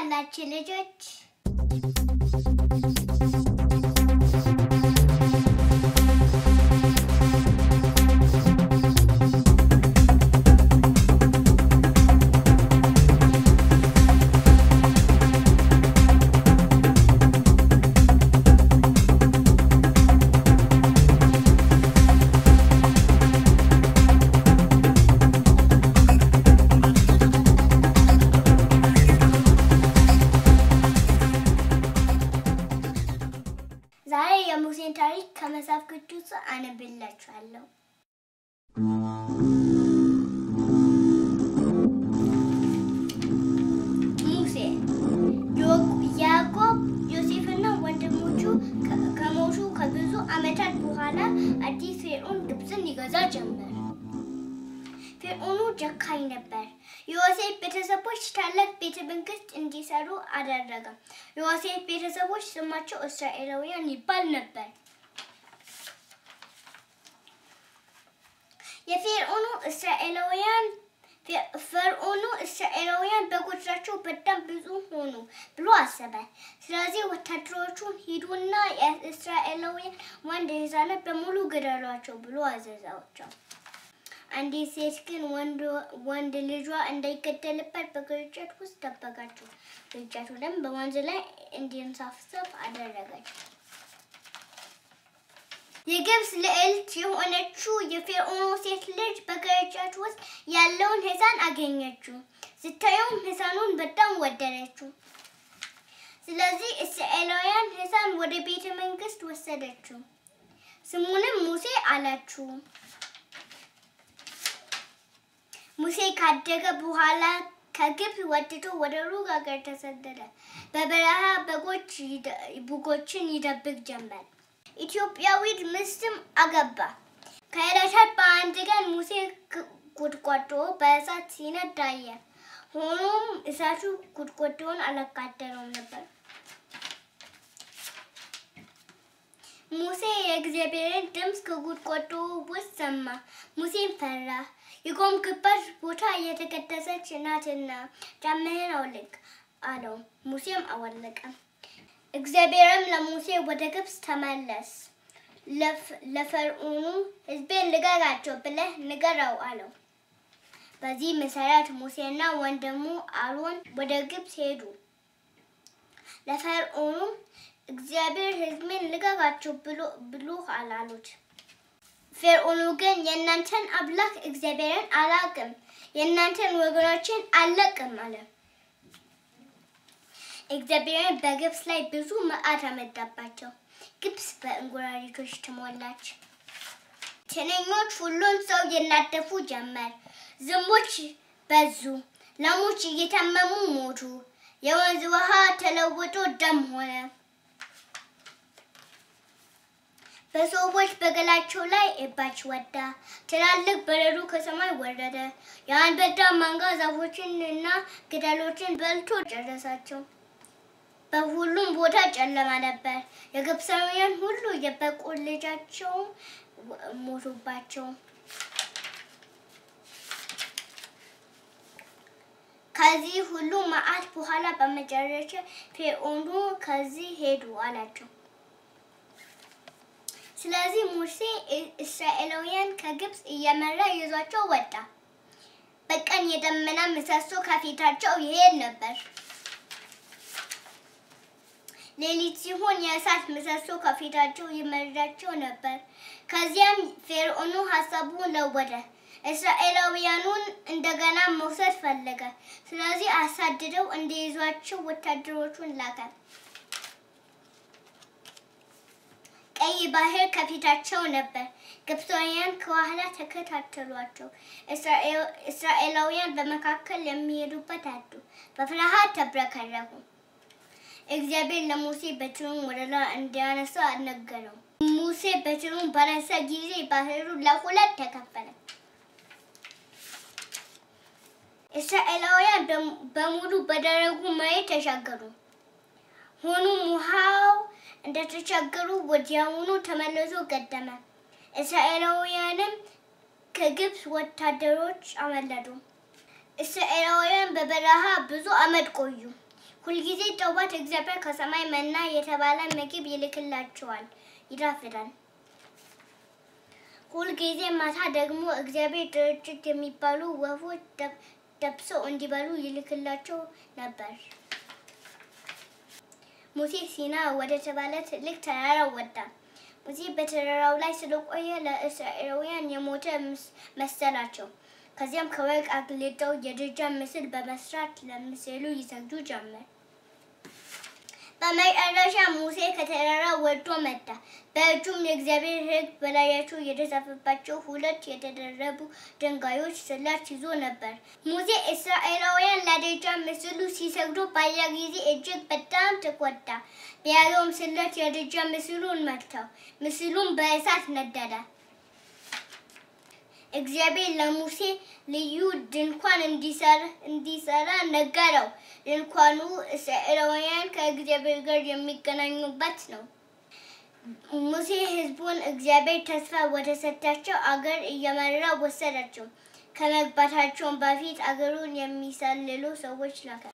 አላችሁ ልጆች? ቅዱስ አነብላችኋለሁ። ሙሴ ያዕቆብ ዮሴፍና ወንድሞቹ ከሞቱ ከብዙ ዓመታት በኋላ አዲስ ፌርዖን ግብፅን ይገዛ ጀመር። ፌርዖኑ ጨካኝ ነበር። የዮሴፍ ቤተሰቦች ታላቅ ቤተ መንግስት እንዲሰሩ አደረገ። የዮሴፍ ቤተሰቦች ስማቸው እስራኤላውያን ይባል ነበር። የፌርዖኑ እስራኤላውያን ፈርዖኑ እስራኤላውያን በቁጥራቸው በጣም ብዙ ሆኑ ብሎ አሰበ። ስለዚህ ወታደሮቹን ሂዱና የእስራኤላውያን ወንድ ሕፃናት በሙሉ ግደሏቸው ብሎ አዘዛቸው። አንዲት ሴት ግን ወንድ ልጇ እንዳይገደልበት በቅርጫት ውስጥ ጠበቀችው። ቅርጫቱንም በወንዝ ላይ እንዲንሳፈፍ አደረገች። የግብፅ ልዕልት የሆነችው የፌርዖኑ ሴት ልጅ በቅርጫት ውስጥ ያለውን ሕፃን አገኘችው። ስታየውም ሕፃኑን በጣም ወደደችው። ስለዚህ እስራኤላውያን ሕፃን ወደ ቤተ መንግስት ወሰደችው። ስሙንም ሙሴ አላችሁ። ሙሴ ካደገ በኋላ ከግብፅ ወጥቶ ወደ ሩቅ ሀገር ተሰደደ። በበረሃ በጎች በጎችን ይጠብቅ ጀመር። ኢትዮጵያዊት ሚስትም አገባ። ከዕለታት በአንድ ቀን ሙሴ ቁጥቋጦ በእሳት ሲነድ አየ። ሆኖም እሳቱ ቁጥቋጦውን አላቃጠለውም ነበር። ሙሴ የእግዚአብሔርን ድምፅ ከቁጥቋጦ ውስጥ ሰማ። ሙሴን ፈራ። የቆምክበት ቦታ የተቀደሰች ናትና ጫማህን አውልቅ አለው። ሙሴም አወለቀ። እግዚአብሔርም ለሙሴ ወደ ግብፅ ተመለስ፣ ለፈርዖኑ ሕዝቤን ልቀቃቸው ብለህ ንገረው አለው። በዚህ መሰረት ሙሴና ወንድሙ አሮን ወደ ግብፅ ሄዱ። ለፈርዖኑም እግዚአብሔር ሕዝቤን ልቀቃቸው ብሎሃል አሉት። ፈርዖኑ ግን የእናንተን አምላክ እግዚአብሔርን አላቅም፣ የእናንተን ወገኖችን አለቅም አለ። እግዚአብሔርን በግብፅ ላይ ብዙ መዓት አመጣባቸው። ግብፅ በእንጉራሪቶች ተሞላች። ትንኞች ሁሉን ሰው ይናደፉ ጀመር። ዝንቦች በዙ። ላሞች እየታመሙ ሞቱ። የወንዝ ውሃ ተለውጦ ደም ሆነ። በሰዎች በገላቸው ላይ እባጭ ወጣ። ትላልቅ በረዶ ከሰማይ ወረደ። የአንበጣ መንጋ ዛፎችን እና ቅጠሎችን በልቶ ጨረሳቸው። በሁሉም ቦታ ጨለማ ነበር። የግብፃውያን ሁሉ የበቁር ልጃቸው ሞቱባቸው። ከዚህ ሁሉ መዓት በኋላ በመጨረሻ ፈርዖኑ ከዚህ ሄዱ አላቸው። ስለዚህ ሙሴ እስራኤላውያን ከግብፅ እየመራ ይዟቸው ወጣ። በቀን የደመና ምሰሶ ከፊታቸው ይሄድ ነበር። ሌሊት ሲሆን የእሳት ምሰሶ ከፊታቸው ይመራቸው ነበር። ከዚያም ፈርዖኑ ሀሳቡን ለወጠ። እስራኤላውያኑን እንደገና መውሰድ ፈለገ። ስለዚህ አሳድደው እንዲይዟቸው ወታደሮቹን ላከ። ቀይ ባህር ከፊታቸው ነበር። ግብፃውያን ከኋላ ተከታተሏቸው። እስራኤላውያን በመካከል የሚሄዱበት አጡ። በፍርሃት ተብረከረኩ። እግዚአብሔር ለሙሴ በትሩን ወደ ላይ እንዲያነሳ ነገረው። ሙሴ በትሩን ባነሳ ጊዜ ባህሩ ለሁለት ተከፈለ። እስራኤላውያን በሙሉ በደረቁ መሬት ተሻገሩ። ሆኖም ውሃው እንደተሻገሩ ወዲያውኑ ተመልሶ ገደመ። እስራኤላውያንም ከግብፅ ወታደሮች አመለጡ። እስራኤላውያን በበረሃ ብዙ ዓመት ቆዩ። ሁልጊዜ ጠዋት እግዚአብሔር ከሰማይ መና የተባለ ምግብ ይልክላቸዋል፣ ይጣፍጣል። ሁልጊዜ ማታ ደግሞ እግዚአብሔር ድርጅት የሚባሉ ወፎች ጠብሰው እንዲበሉ ይልክላቸው ነበር። ሙሴ ሲና ወደ ተባለ ትልቅ ተራራ ወጣ። ሙሴ በተራራው ላይ ስለቆየ ለእስራኤላውያን የሞተ መሰላቸው። ከዚያም ከወርቅ አግልጠው የድርጅት ምስል በመስራት ለምስሉ ይሰግዱ ጀመር። በመጨረሻ ሙሴ ከተራራ ወርዶ መጣ። በእጁም የእግዚአብሔር ሕግ በላያቸው የተጻፈባቸው ሁለት የተደረቡ ድንጋዮች ጽላት ይዞ ነበር። ሙሴ እስራኤላውያን ለድርጅት ምስሉ ሲሰግዱ ባየ ጊዜ እጅግ በጣም ተቆጣ። በያዘውም ጽላት የድርጅት ምስሉን መታው። ምስሉም በእሳት ነደደ። እግዚአብሔር ለሙሴ ልዩ ድንኳን እንዲሰራ ነገረው። ድንኳኑ እስራኤላውያን ከእግዚአብሔር ጋር የሚገናኙበት ነው። ሙሴ ሕዝቡን እግዚአብሔር ተስፋ ወደ ሰጣቸው አገር እየመራ ወሰዳቸው። ከመግባታቸውን በፊት አገሩን የሚሰልሉ ሰዎች ላከ።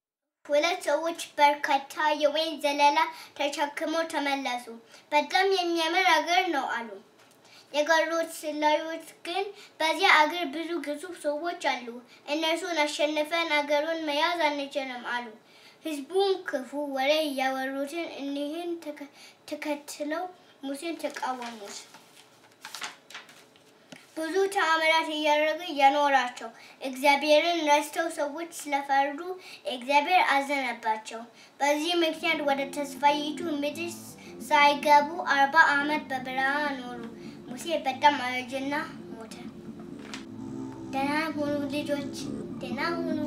ሁለት ሰዎች በርካታ የወይን ዘለላ ተሸክመው ተመለሱ። በጣም የሚያምር አገር ነው አሉ። የቀሩት ሰላዮች ግን በዚያ አገር ብዙ ግዙፍ ሰዎች አሉ፣ እነርሱን አሸንፈን አገሩን መያዝ አንችልም አሉ። ሕዝቡን ክፉ ወሬ እያወሩትን እኒህን ተከትለው ሙሴን ተቃወሙት። ብዙ ተአምራት እያደረገ እያኖራቸው እግዚአብሔርን ረስተው ሰዎች ስለፈሩ እግዚአብሔር አዘነባቸው። በዚህ ምክንያት ወደ ተስፋይቱ ምድር ሳይገቡ አርባ ዓመት በበረሃ ኖሩ። ሙሴ በጣም አረጀና ሞተ። ደህና ሁኑ ልጆች፣ ደህና ሁኑ።